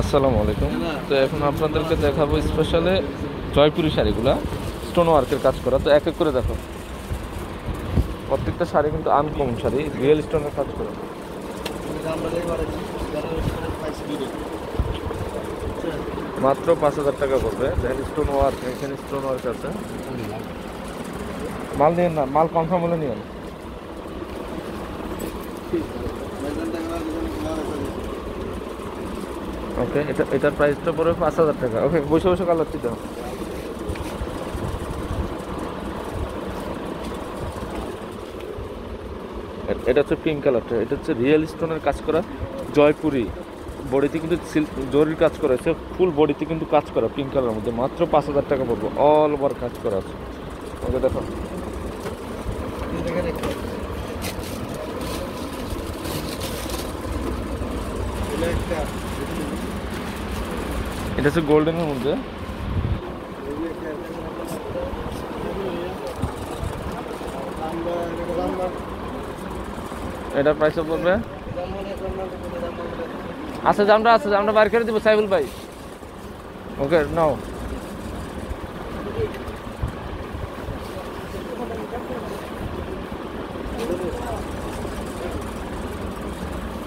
আসসালামু আলাইকুম। তো এখন আপনাদেরকে দেখাবো স্পেশালে জয়পুরি শাড়িগুলো। স্টোন ওয়ার্কের কাজ করা। তো এক এক করে দেখো। প্রত্যেকটা শাড়ি কিন্তু আনকমন শাড়ি। রিয়েল স্টোনের কাজ করা। মাত্র পাঁচ হাজার টাকা পড়বে। দেখেন স্টোন ওয়ার্ক এখানে স্টোন ওয়ার্ক আছে। মাল নিয়েন না, মাল কনফার্ম হলে নিয়েন। ওকে এটা, এটার প্রাইসটা পড়বে পাঁচ হাজার টাকা। ওকে বসে বসে কালার চিন্তা এটা হচ্ছে পিঙ্ক কালারটা এটা হচ্ছে রিয়েল স্টোনের কাজ করা জয়পুরি। বডিতে কিন্তু সিল্ক জরির কাজ করা আছে। ফুল বডিতে কিন্তু কাজ করা পিঙ্ক কালারের মধ্যে। মাত্র পাঁচ হাজার টাকা পড়বে। অল ওভার কাজ করা আছে। ওকে দেখো। এটা হচ্ছে গোল্ডেনের মধ্যে। এটা প্রাইস পড়বে আচ্ছা জামটা আছে, জামটা বাইর করে দিব সাইবুল ভাই। ওকে নাও।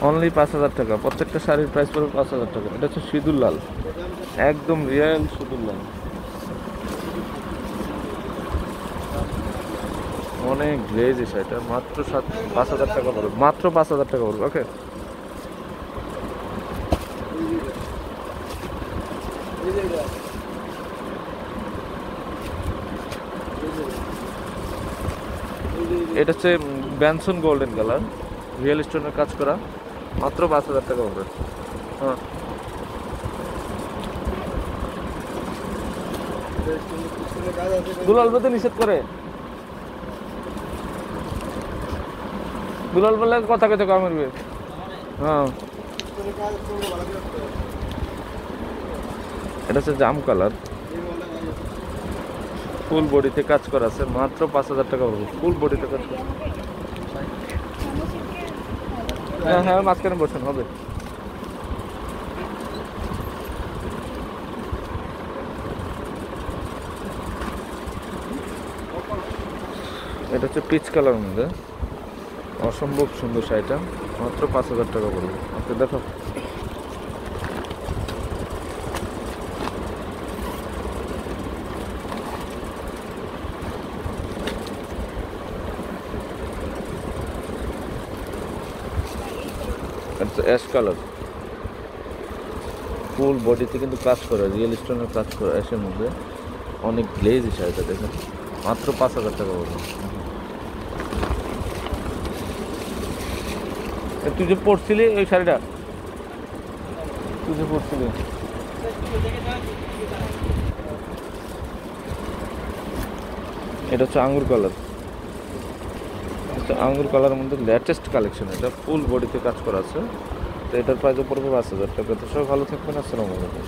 অনলি পাঁচ হাজার টাকা। প্রত্যেকটা শাড়ির প্রাইস পড়বে পাঁচ হাজার টাকা। এটা হচ্ছে সিঁদুর লাল। একদম রিয়েল সিঁদুর লাল। অনেক গ্লেজ এসে এটা মাত্র সাত পাঁচ হাজার টাকা পড়বে। মাত্র পাঁচ হাজার টাকা পড়বে ওকে এটা হচ্ছে ব্যানসন গোল্ডেন কালার রিয়েল স্টোনের কাজ করা। মাত্র পাঁচ হাজার টাকা পড়বে। হ্যাঁ। দুলাল বলতে নিষেধ করে। দুলাল বললে কথা কইতে কম করবে হ্যাঁ। এটা হচ্ছে জাম কালার। ফুল বডিতে কাজ করা আছে, মাত্র পাঁচ হাজার টাকা পড়বে ফুল বডিতে কাজ করা হ্যাঁ হ্যাঁ মাঝখানে বসেন, হবে। এটা হচ্ছে পিচ কালার মধ্যে। অসম্ভব সুন্দর শাড়িটা। মাত্র পাঁচ হাজার টাকা পড়বে। ওকে দেখো। অ্যাশ কালার ফুল বডিতে কিন্তু কাজ করে রিয়েল স্টোনের কাজ করে অ্যাশের মধ্যে। অনেক গ্লেজ শাড়িটা দেখেন মাত্র পাঁচ হাজার টাকা পড়বে। তুই যে পড়ছিলি ওই শাড়িটা? তুই যে পড়ছিলি। এটা হচ্ছে আঙ্গুর কালার। আঙ্গুর কালারের মধ্যে লেটেস্ট কালেকশন এটা ফুল বডিতে কাজ করা আছে। তো এটার প্রাইস পড়বে পাঁচ হাজার টাকা। তো সব ভালো থাকবেন, আসসালামু আলাইকুম।